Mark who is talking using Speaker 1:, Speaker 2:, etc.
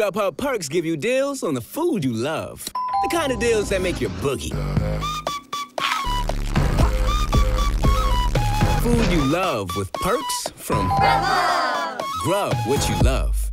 Speaker 1: Grubhub perks give you deals on the food you love. The kind of deals that make your boogie. Food you love with perks from Grubhub. Grub what you love.